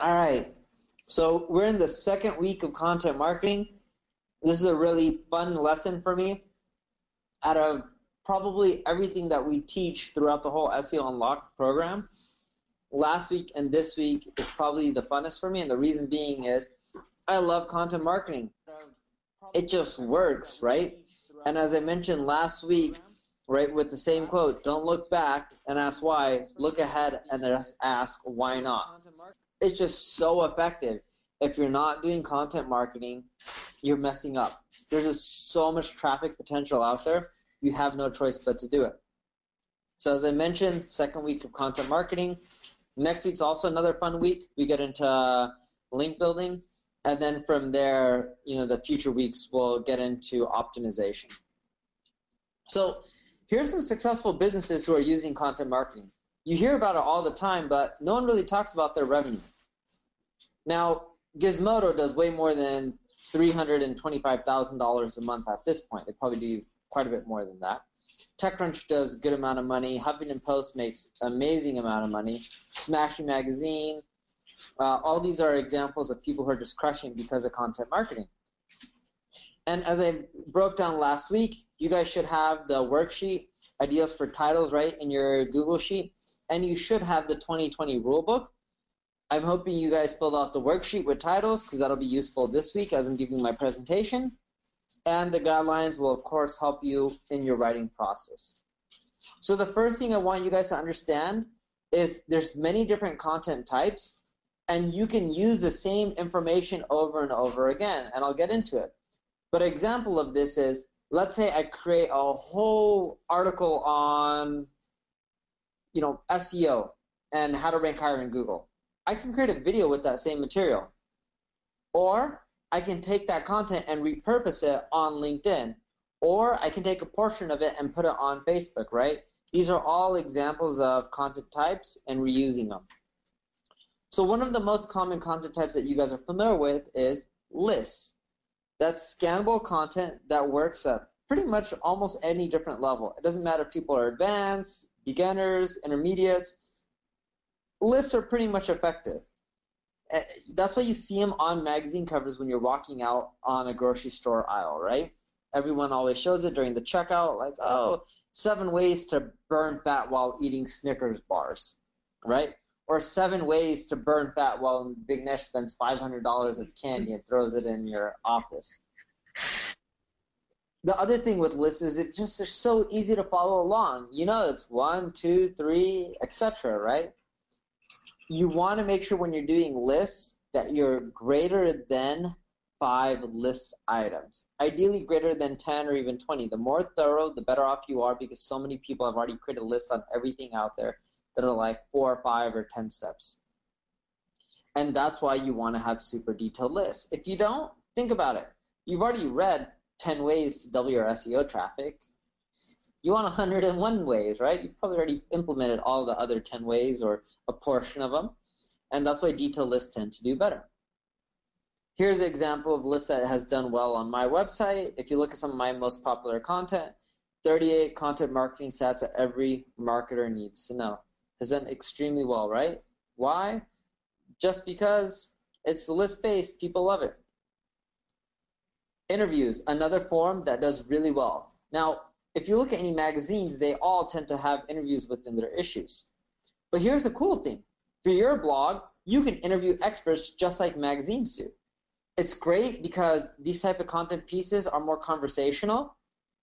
All right. So we're in the second week of content marketing. This is a really fun lesson for me. Out of probably everything that we teach throughout the whole SEO Unlocked program, last week and this week is probably the funnest for me, and the reason being is I love content marketing. It just works, right? And as I mentioned last week, right, with the same quote, don't look back and ask why, look ahead and ask why not. It's just so effective. If you're not doing content marketing, you're messing up. There's just so much traffic potential out there, you have no choice but to do it. So as I mentioned, second week of content marketing. Next week's also another fun week. We get into uh, link building, and then from there, you know, the future weeks we'll get into optimization. So here's some successful businesses who are using content marketing. You hear about it all the time, but no one really talks about their revenue. Now, Gizmodo does way more than $325,000 a month at this point. They probably do quite a bit more than that. TechCrunch does a good amount of money. Huffington Post makes amazing amount of money. Smashing Magazine. Uh, all these are examples of people who are just crushing because of content marketing. And as I broke down last week, you guys should have the worksheet, ideas for titles, right, in your Google Sheet. And you should have the 2020 rulebook. I'm hoping you guys filled out the worksheet with titles because that'll be useful this week as I'm giving my presentation. And the guidelines will, of course, help you in your writing process. So the first thing I want you guys to understand is there's many different content types, and you can use the same information over and over again, and I'll get into it. But an example of this is, let's say I create a whole article on, you know, SEO and how to rank higher in Google. I can create a video with that same material. Or I can take that content and repurpose it on LinkedIn. Or I can take a portion of it and put it on Facebook, right? These are all examples of content types and reusing them. So one of the most common content types that you guys are familiar with is lists. That's scannable content that works at pretty much almost any different level. It doesn't matter if people are advanced, beginners, intermediates. Lists are pretty much effective. Eh, that's why you see them on magazine covers when you're walking out on a grocery store aisle, right? Everyone always shows it during the checkout, like, oh, seven ways to burn fat while eating Snickers bars, right? or seven ways to burn fat while Vignesh spends $500 of candy and throws it in your office. The other thing with lists is it just is so easy to follow along. You know, it's one, two, three, etc. Right? You want to make sure when you're doing lists that you're greater than five list items. Ideally, greater than 10 or even 20. The more thorough, the better off you are because so many people have already created lists on everything out there that are like four or five or ten steps. And that's why you want to have super detailed lists. If you don't, think about it. You've already read 10 ways to double your SEO traffic. You want 101 ways, right? You've probably already implemented all the other 10 ways or a portion of them. And that's why detailed lists tend to do better. Here's an example of a list that has done well on my website. If you look at some of my most popular content, 38 content marketing stats that every marketer needs to know has done extremely well, right? Why? Just because it's list based, people love it. Interviews, another form that does really well. Now, if you look at any magazines, they all tend to have interviews within their issues. But here's the cool thing for your blog, you can interview experts just like magazines do. It's great because these type of content pieces are more conversational.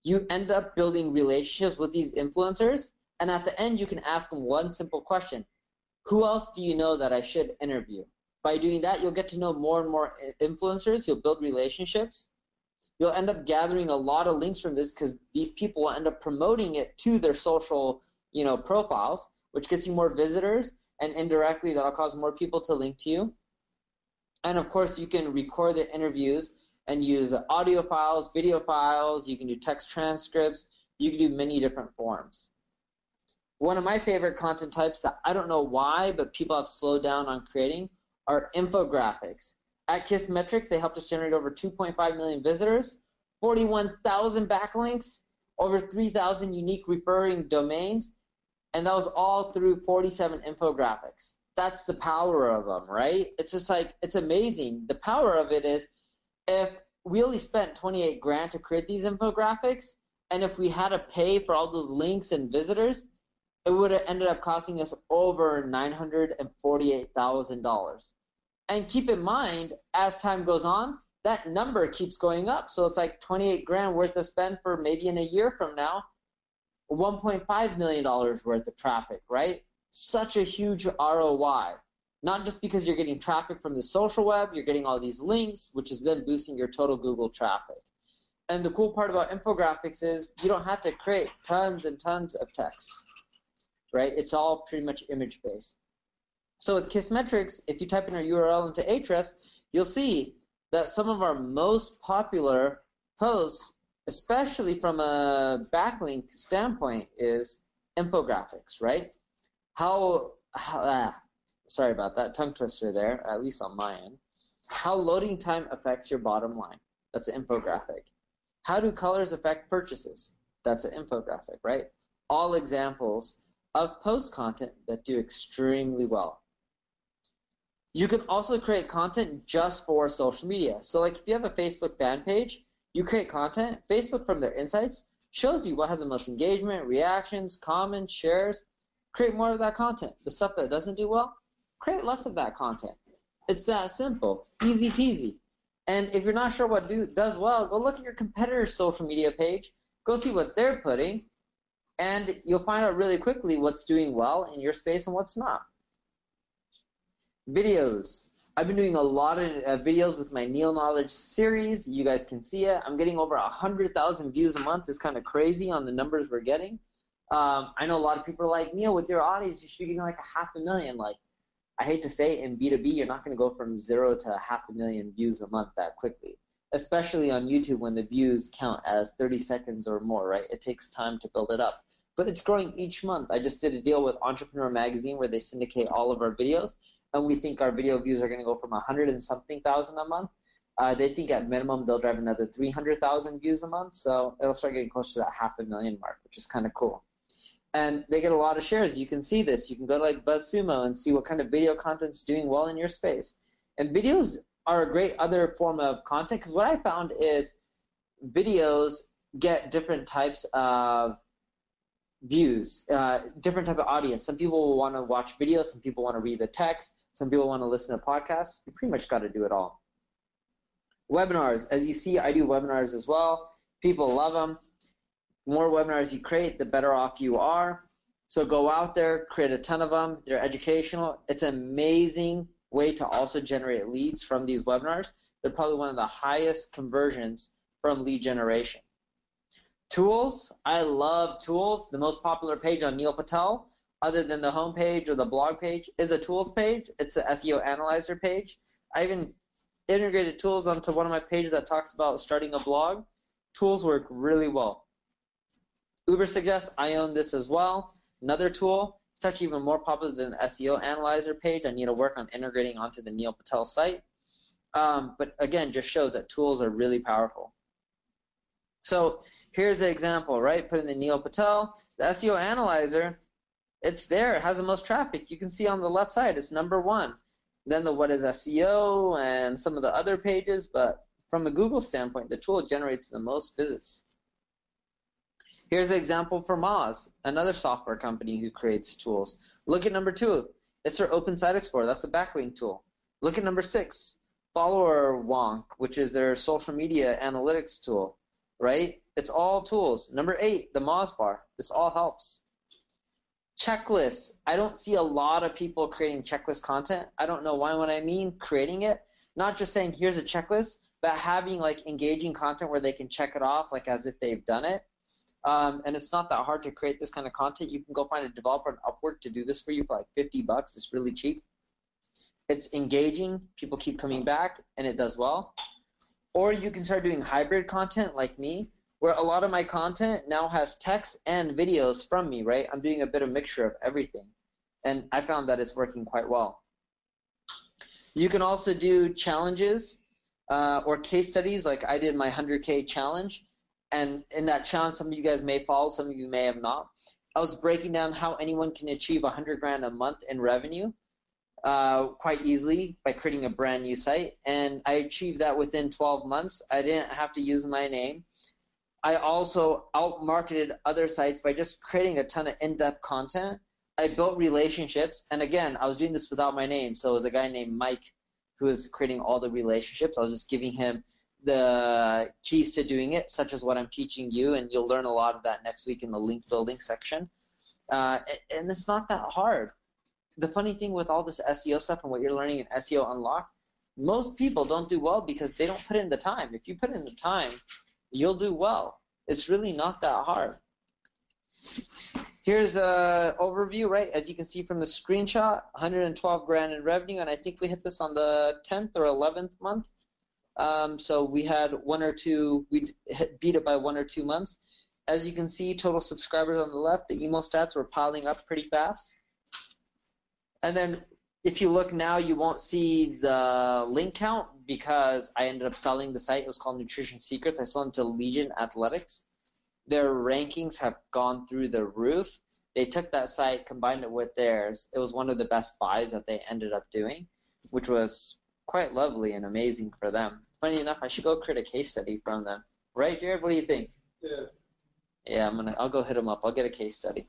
You end up building relationships with these influencers and at the end, you can ask them one simple question Who else do you know that I should interview? By doing that, you'll get to know more and more influencers, you'll build relationships. You'll end up gathering a lot of links from this because these people will end up promoting it to their social you know, profiles, which gets you more visitors, and indirectly that'll cause more people to link to you. And of course, you can record the interviews and use audio files, video files, you can do text transcripts, you can do many different forms. One of my favorite content types that I don't know why, but people have slowed down on creating are infographics. At Kissmetrics, they helped us generate over 2.5 million visitors, 41,000 backlinks, over 3,000 unique referring domains, and that was all through 47 infographics. that's the power of them, right? It's just like it's amazing. The power of it is if we only spent 28 grand to create these infographics, and if we had to pay for all those links and visitors, it would have ended up costing us over $948,000. And keep in mind, as time goes on, that number keeps going up. So it's like 28 grand worth to spend for maybe in a year from now, $1.5 million worth of traffic, right? Such a huge ROI. Not just because you're getting traffic from the social web, you're getting all these links, which is then boosting your total Google traffic. And the cool part about infographics is you don't have to create tons and tons of text, right? It's all pretty much image based. So with Kissmetrics, if you type in our URL into Ahrefs, you'll see that some of our most popular posts, especially from a backlink standpoint, is infographics, right? How, how ah, sorry about that tongue twister there, at least on my end. How loading time affects your bottom line. That's an infographic. How do colors affect purchases? That's an infographic, right? All examples of post content that do extremely well. You can also create content just for social media. So like if you have a Facebook fan page, you create content, Facebook from their insights shows you what has the most engagement, reactions, comments, shares. Create more of that content. The stuff that doesn't do well, create less of that content. It's that simple, easy peasy. And if you're not sure what do, does well, go look at your competitor's social media page, go see what they're putting, and you'll find out really quickly what's doing well in your space and what's not. Videos. I've been doing a lot of uh, videos with my Neil Knowledge series. You guys can see it. I'm getting over 100,000 views a month. It's kind of crazy on the numbers we're getting. Um, I know a lot of people are like, Neil, with your audience, you should be getting like a half a million. Like, I hate to say it, in B2B, you're not going to go from zero to half a million views a month that quickly, especially on YouTube when the views count as 30 seconds or more, right? It takes time to build it up. But it's growing each month. I just did a deal with Entrepreneur Magazine where they syndicate all of our videos, and we think our video views are going to go from 100 and something thousand a month. Uh, they think at minimum they'll drive another 300,000 views a month, so it'll start getting close to that half a million mark, which is kind of cool and they get a lot of shares. You can see this. You can go to like BuzzSumo and see what kind of video content's doing well in your space. And videos are a great other form of content because what I found is videos get different types of views, uh, different type of audience. Some people will want to watch videos. Some people want to read the text. Some people want to listen to podcasts. You pretty much got to do it all. Webinars, as you see, I do webinars as well. People love them more webinars you create, the better off you are. So go out there, create a ton of them. They're educational. It's an amazing way to also generate leads from these webinars. They're probably one of the highest conversions from lead generation. Tools, I love tools. The most popular page on Neil Patel, other than the homepage or the blog page, is a tools page. It's the SEO analyzer page. I even integrated tools onto one of my pages that talks about starting a blog. Tools work really well. Ubersuggest, I own this as well. Another tool. It's actually even more popular than the SEO Analyzer page. I need to work on integrating onto the Neil Patel site. Um, but again, just shows that tools are really powerful. So here's the example, right? Put in the Neil Patel, the SEO Analyzer. It's there. It has the most traffic. You can see on the left side, it's number one. Then the what is SEO and some of the other pages, but from a Google standpoint, the tool generates the most visits. Here's the example for Moz, another software company who creates tools. Look at number two. It's their Open Site Explorer. That's the backlink tool. Look at number six, Followerwonk, which is their social media analytics tool, right? It's all tools. Number eight, the MozBar. This all helps. Checklists. I don't see a lot of people creating checklist content. I don't know why when I mean creating it, not just saying here's a checklist, but having like engaging content where they can check it off like as if they've done it um, and it's not that hard to create this kind of content. You can go find a developer on Upwork to do this for you for like 50 bucks. It's really cheap. It's engaging. People keep coming back, and it does well. Or you can start doing hybrid content like me, where a lot of my content now has text and videos from me, right? I'm doing a bit of mixture of everything. And I found that it's working quite well. You can also do challenges uh, or case studies, like I did my 100K challenge and in that challenge, some of you guys may follow, some of you may have not. I was breaking down how anyone can achieve 100 grand a month in revenue uh, quite easily by creating a brand new site, and I achieved that within 12 months. I didn't have to use my name. I also outmarketed other sites by just creating a ton of in-depth content. I built relationships, and again, I was doing this without my name. So it was a guy named Mike who was creating all the relationships. I was just giving him the keys to doing it, such as what I'm teaching you, and you'll learn a lot of that next week in the link building section. Uh, and it's not that hard. The funny thing with all this SEO stuff and what you're learning in SEO Unlocked, most people don't do well because they don't put in the time. If you put in the time, you'll do well. It's really not that hard. Here's a overview, right? As you can see from the screenshot, 112 grand in revenue, and I think we hit this on the 10th or 11th month. Um, so we had one or two, we beat it by one or two months. As you can see, total subscribers on the left, the email stats were piling up pretty fast. And then if you look now, you won't see the link count because I ended up selling the site. It was called Nutrition Secrets. I sold it to Legion Athletics. Their rankings have gone through the roof. They took that site, combined it with theirs. It was one of the best buys that they ended up doing, which was quite lovely and amazing for them. Funny enough, I should go create a case study from them. Right, Jared? What do you think? Yeah. Yeah, I'm gonna. I'll go hit them up. I'll get a case study.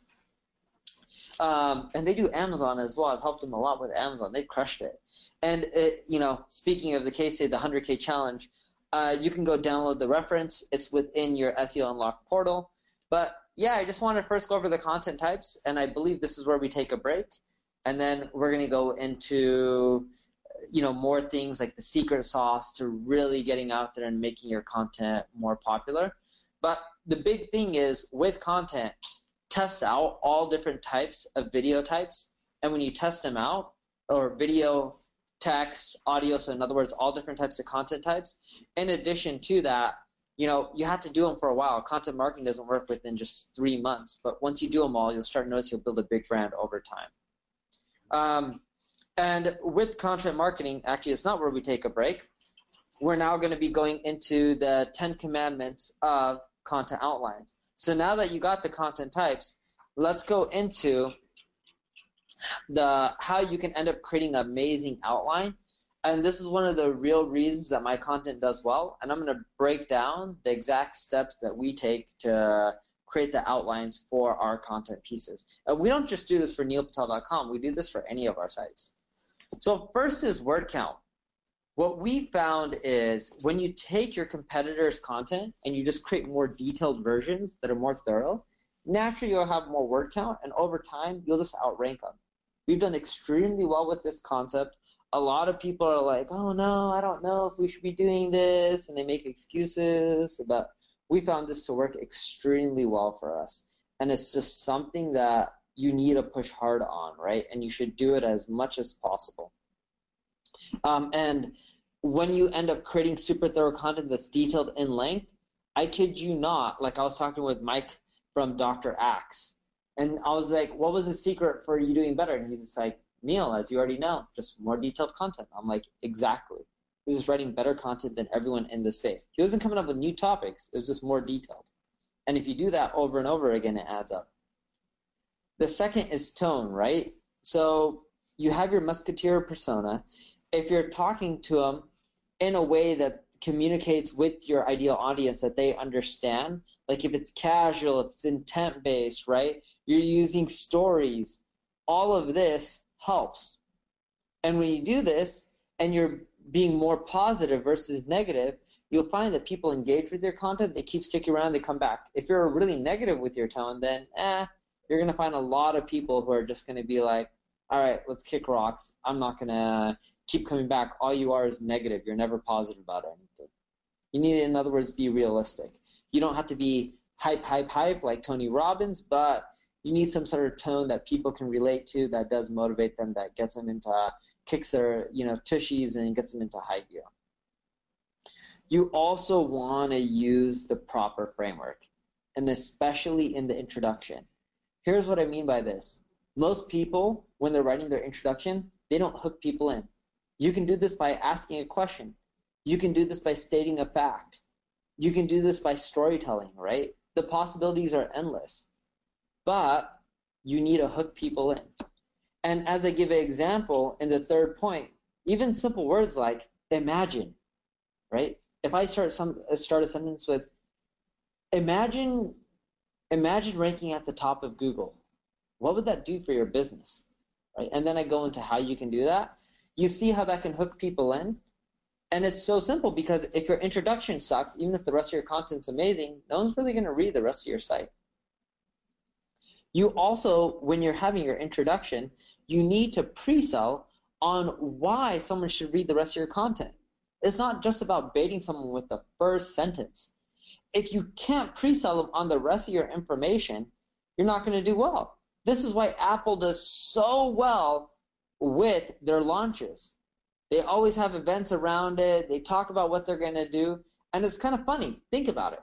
Um, and they do Amazon as well. I've helped them a lot with Amazon. They've crushed it. And it, you know, speaking of the case study, the 100K challenge, uh, you can go download the reference. It's within your SEO Unlock portal. But yeah, I just want to first go over the content types, and I believe this is where we take a break, and then we're going to go into you know more things like the secret sauce to really getting out there and making your content more popular. But the big thing is with content, test out all different types of video types, and when you test them out, or video, text, audio, so in other words, all different types of content types. In addition to that, you know, you have to do them for a while. Content marketing doesn't work within just three months, but once you do them all, you'll start to notice you'll build a big brand over time. Um, and with content marketing, actually, it's not where we take a break. We're now going to be going into the 10 commandments of content outlines. So now that you got the content types, let's go into the how you can end up creating an amazing outline. And this is one of the real reasons that my content does well. And I'm going to break down the exact steps that we take to create the outlines for our content pieces. And we don't just do this for neilpatel.com. We do this for any of our sites. So first is word count. What we found is when you take your competitor's content and you just create more detailed versions that are more thorough, naturally you'll have more word count, and over time you'll just outrank them. We've done extremely well with this concept. A lot of people are like, "Oh no, I don't know if we should be doing this," and they make excuses. But we found this to work extremely well for us, and it's just something that you need to push hard on, right? And you should do it as much as possible. Um, and when you end up creating super thorough content that's detailed in length, I kid you not, like I was talking with Mike from Dr. Axe, and I was like, what was the secret for you doing better? And he's just like, Neil, as you already know, just more detailed content. I'm like, exactly. He's just writing better content than everyone in this space. He wasn't coming up with new topics, it was just more detailed. And if you do that over and over again, it adds up. The second is tone, right? So you have your musketeer persona. If you're talking to them in a way that communicates with your ideal audience that they understand, like if it's casual, if it's intent based, right? You're using stories. All of this helps. And when you do this and you're being more positive versus negative, you'll find that people engage with your content, they keep sticking around, they come back. If you're really negative with your tone, then eh, you're going to find a lot of people who are just going to be like, all right, let's kick rocks. I'm not going to keep coming back. All you are is negative. You're never positive about anything. You need to, in other words, be realistic. You don't have to be hype, hype, hype like Tony Robbins, but you need some sort of tone that people can relate to that does motivate them, that gets them into, kicks their, you know, tushies and gets them into high gear. You also want to use the proper framework, and especially in the introduction. Here's what I mean by this. Most people, when they're writing their introduction, they don't hook people in. You can do this by asking a question. You can do this by stating a fact. You can do this by storytelling, right? The possibilities are endless. But you need to hook people in. And as I give an example in the third point, even simple words like imagine, right? If I start some uh, start a sentence with imagine imagine ranking at the top of Google. What would that do for your business? Right? And then I go into how you can do that. You see how that can hook people in? And it's so simple because if your introduction sucks, even if the rest of your content's amazing, no one's really going to read the rest of your site. You also, when you're having your introduction, you need to pre-sell on why someone should read the rest of your content. It's not just about baiting someone with the first sentence. If you can't pre-sell them on the rest of your information, you're not going to do well. This is why Apple does so well with their launches. They always have events around it. They talk about what they're going to do. And it's kind of funny. Think about it.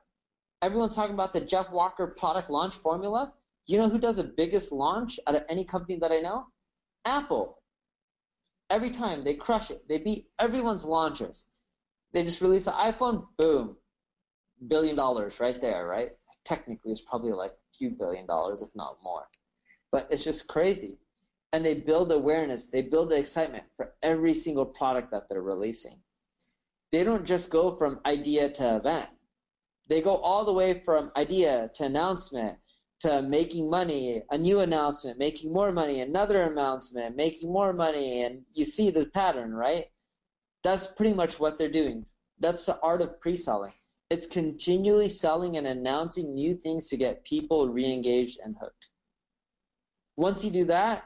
Everyone's talking about the Jeff Walker product launch formula. You know who does the biggest launch out of any company that I know? Apple. Every time they crush it. They beat everyone's launches. They just release an iPhone, boom. Billion dollars right there, right? Technically, it's probably like a few billion dollars, if not more. But it's just crazy and they build awareness, they build the excitement for every single product that they're releasing. They don't just go from idea to event. They go all the way from idea to announcement to making money, a new announcement, making more money, another announcement, making more money, and you see the pattern, right? That's pretty much what they're doing. That's the art of pre-selling. It's continually selling and announcing new things to get people re-engaged and hooked. Once you do that,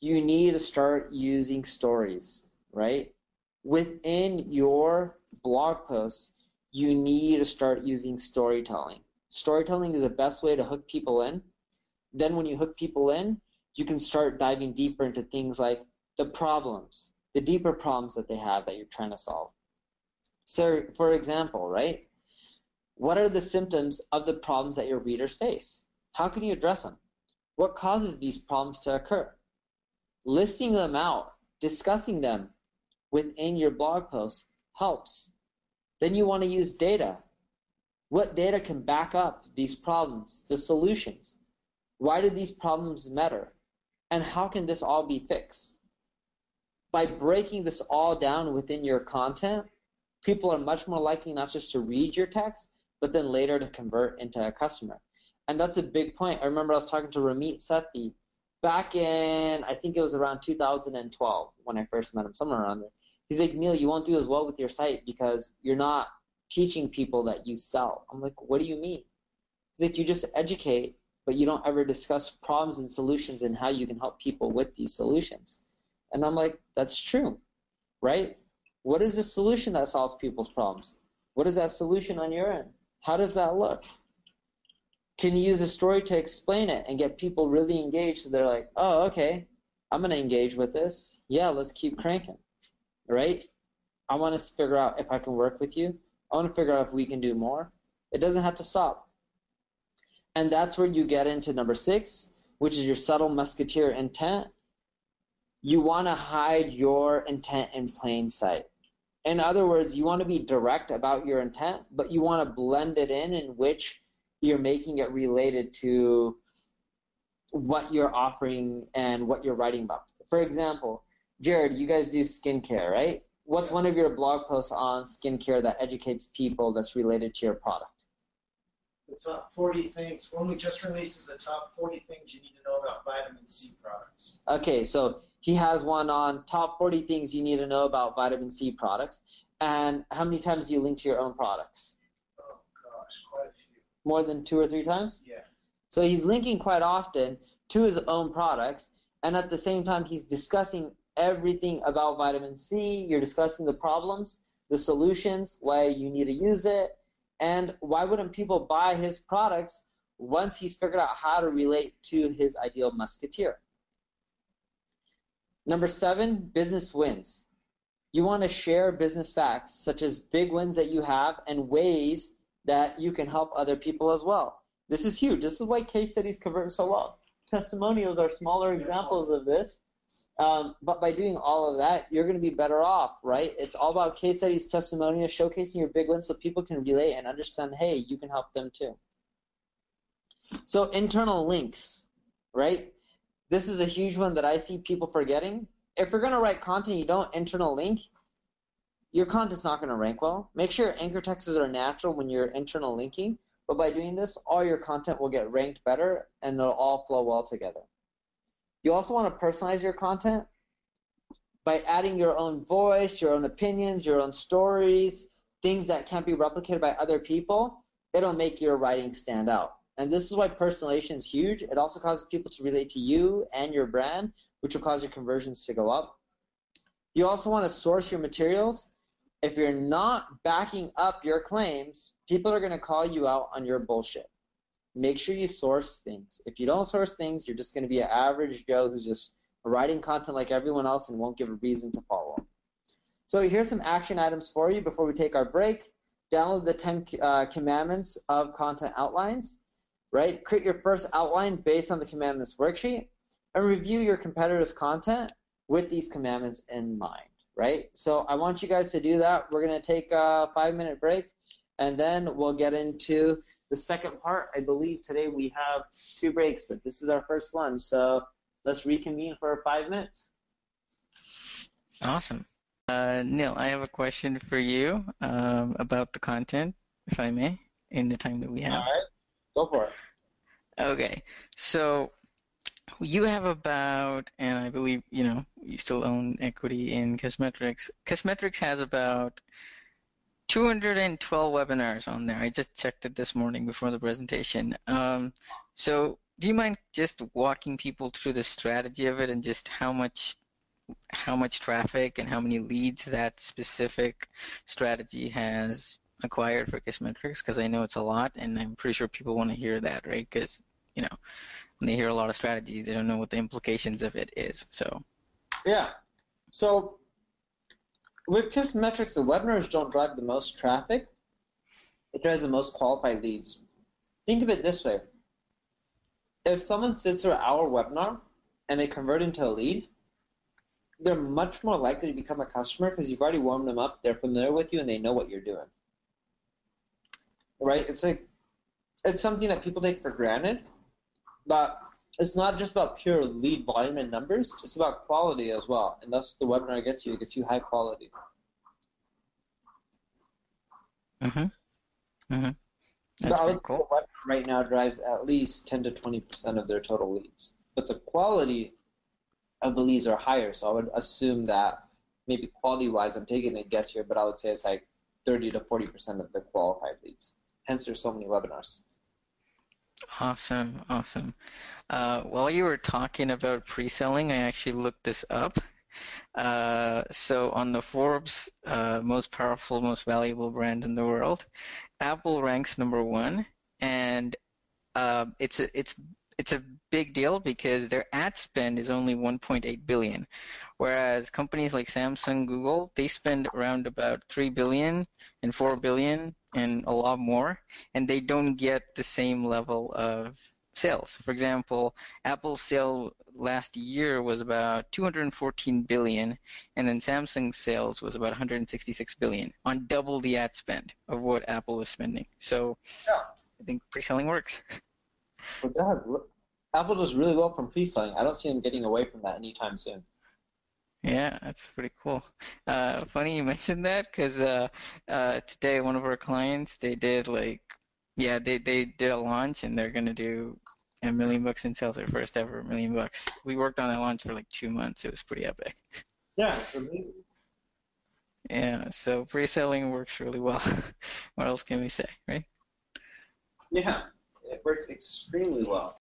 you need to start using stories, right? Within your blog posts, you need to start using storytelling. Storytelling is the best way to hook people in. Then, when you hook people in, you can start diving deeper into things like the problems, the deeper problems that they have that you're trying to solve. So, for example, right? What are the symptoms of the problems that your readers face? How can you address them? What causes these problems to occur? listing them out, discussing them within your blog post helps. Then you want to use data. What data can back up these problems, the solutions? Why do these problems matter? And how can this all be fixed? By breaking this all down within your content, people are much more likely not just to read your text, but then later to convert into a customer. And that's a big point. I remember I was talking to Ramit Sethi back in I think it was around 2012 when I first met him, somewhere around there. He's like, Neil, you won't do as well with your site because you're not teaching people that you sell. I'm like, what do you mean? He's like, you just educate, but you don't ever discuss problems and solutions and how you can help people with these solutions. And I'm like, that's true, right? What is the solution that solves people's problems? What is that solution on your end? How does that look? Can you use a story to explain it and get people really engaged so they're like, oh, okay, I'm going to engage with this. Yeah, let's keep cranking, right? I want to figure out if I can work with you. I want to figure out if we can do more. It doesn't have to stop. And that's where you get into number six, which is your subtle musketeer intent. You want to hide your intent in plain sight. In other words, you want to be direct about your intent, but you want to blend it in in which you're making it related to what you're offering and what you're writing about. For example, Jared, you guys do skincare, right? What's one of your blog posts on skincare that educates people that's related to your product? The top 40 things. We just releases the top 40 things you need to know about vitamin C products. Okay, so he has one on top 40 things you need to know about vitamin C products. And how many times do you link to your own products? Oh gosh, quite a few more than two or three times? Yeah. So he's linking quite often to his own products, and at the same time, he's discussing everything about vitamin C. You're discussing the problems, the solutions, why you need to use it, and why wouldn't people buy his products once he's figured out how to relate to his ideal musketeer. Number seven, business wins. You want to share business facts, such as big wins that you have and ways that you can help other people as well. This is huge. This is why case studies convert so well. Testimonials are smaller examples of this. Um, but by doing all of that, you're going to be better off, right? It's all about case studies, testimonials, showcasing your big wins so people can relate and understand, hey, you can help them too. So internal links, right? this is a huge one that I see people forgetting. If you're going to write content, you don't internal link, your content's not going to rank well. Make sure your anchor texts are natural when you're internal linking. But by doing this, all your content will get ranked better and it'll all flow well together. You also want to personalize your content by adding your own voice, your own opinions, your own stories, things that can't be replicated by other people. It'll make your writing stand out. And this is why personalization is huge. It also causes people to relate to you and your brand, which will cause your conversions to go up. You also want to source your materials. If you're not backing up your claims, people are going to call you out on your bullshit. Make sure you source things. If you don't source things, you're just going to be an average Joe who's just writing content like everyone else and won't give a reason to follow. So here's some action items for you before we take our break. Download the 10 uh, commandments of content outlines right? Create your first outline based on the commandments worksheet and review your competitor's content with these commandments in mind, right? So I want you guys to do that. We're going to take a five minute break and then we'll get into the second part. I believe today we have two breaks, but this is our first one. So let's reconvene for five minutes. Awesome. Uh, Neil, I have a question for you um, about the content, if I may, in the time that we have. All right. Go for it. Okay, so you have about, and I believe you know you still own equity in Kissmetrics. Kissmetrics has about 212 webinars on there. I just checked it this morning before the presentation. Um, so, do you mind just walking people through the strategy of it and just how much how much traffic and how many leads that specific strategy has acquired for Kissmetrics because I know it's a lot, and I'm pretty sure people want to hear that, right? Because you know, when they hear a lot of strategies, they don't know what the implications of it is. So, yeah. So with Kissmetrics, the webinars don't drive the most traffic. It drives the most qualified leads. Think of it this way: if someone sits through our webinar and they convert into a lead, they're much more likely to become a customer because you've already warmed them up. They're familiar with you and they know what you're doing right? It's like it's something that people take for granted, but it's not just about pure lead volume and numbers. It's about quality as well, and that's what the webinar gets you. It gets you high quality. Mhm. Mhm. That's cool. webinar right now drives at least ten to twenty percent of their total leads, but the quality of the leads are higher. So I would assume that maybe quality-wise, I'm taking a guess here, but I would say it's like thirty to forty percent of the qualified leads. Hence, there's so many webinars. Awesome, awesome. Uh, while you were talking about pre-selling, I actually looked this up. Uh, so on the Forbes uh, most powerful, most valuable brands in the world, Apple ranks number one, and uh, it's it's it's a big deal because their ad spend is only 1.8 billion, whereas companies like Samsung, Google, they spend around about 3 billion and 4 billion and a lot more, and they don't get the same level of sales. For example, Apple's sale last year was about 214 billion, and then Samsung's sales was about 166 billion on double the ad spend of what Apple was spending. So Yeah. I think pre-selling works. Does. Look, Apple does really well from pre-selling. I don't see them getting away from that anytime soon. Yeah, that's pretty cool. Uh, funny you mentioned that because uh, uh, today one of our clients they did like yeah they they did a launch and they're gonna do a million bucks in sales their first ever million bucks. We worked on that launch for like two months. It was pretty epic. Yeah. Yeah, so pre-selling works really well. what else can we say, right? yeah. It works extremely well.